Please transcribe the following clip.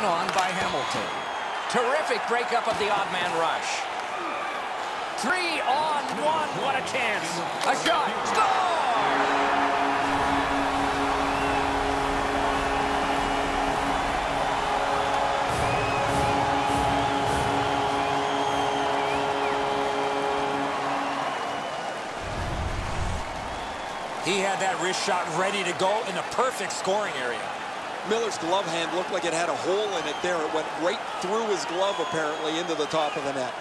on by Hamilton. Terrific breakup of the odd man rush. Three on one. What a chance. A shot. Score! He had that wrist shot ready to go in the perfect scoring area. Miller's glove hand looked like it had a hole in it there. It went right through his glove, apparently, into the top of the net.